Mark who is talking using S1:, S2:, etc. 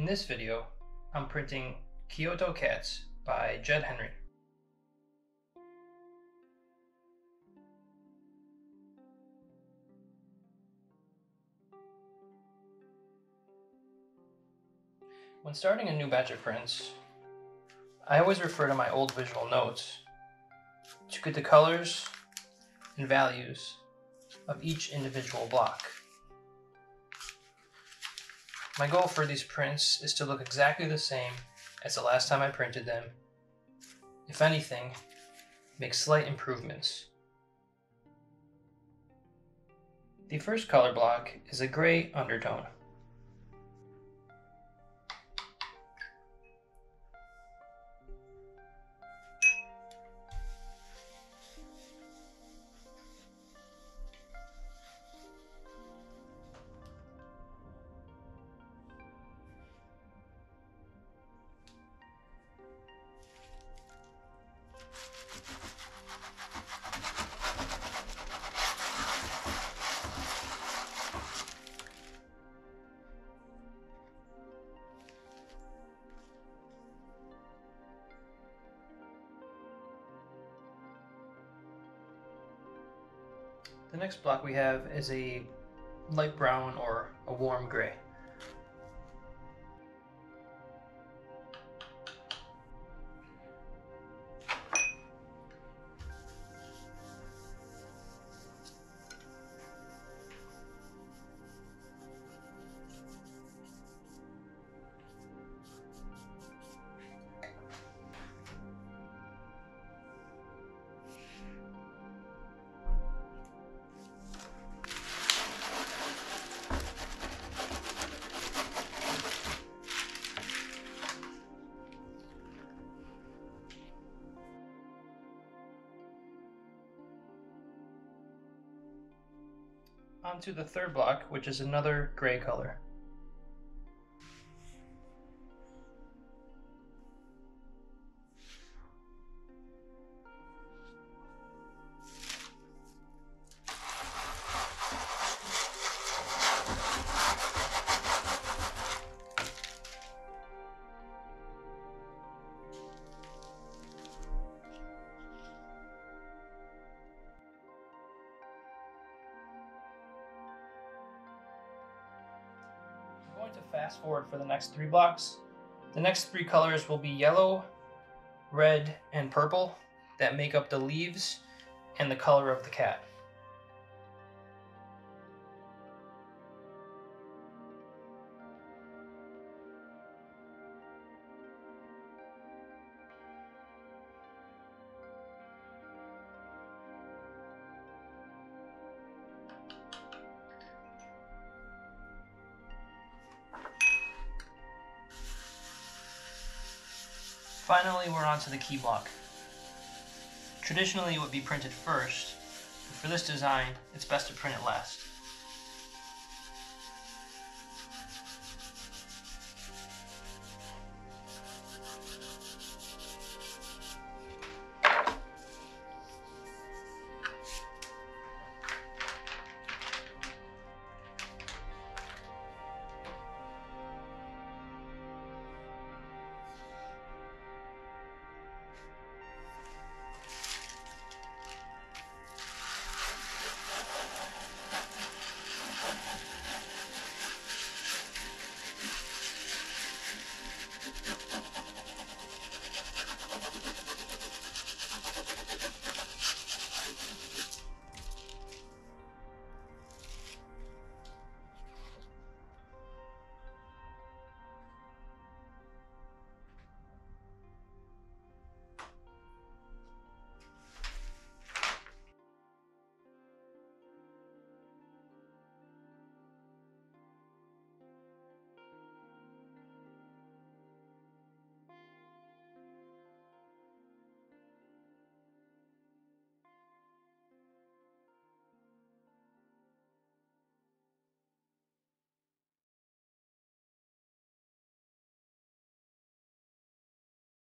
S1: In this video, I'm printing Kyoto Cats by Jed Henry. When starting a new batch of prints, I always refer to my old visual notes to get the colors and values of each individual block. My goal for these prints is to look exactly the same as the last time I printed them. If anything, make slight improvements. The first color block is a gray undertone. The next block we have is a light brown or a warm gray. Onto the third block, which is another gray color. Going to fast forward for the next three blocks. The next three colors will be yellow, red, and purple that make up the leaves and the color of the cat. Finally, we're on to the key block. Traditionally, it would be printed first, but for this design, it's best to print it last.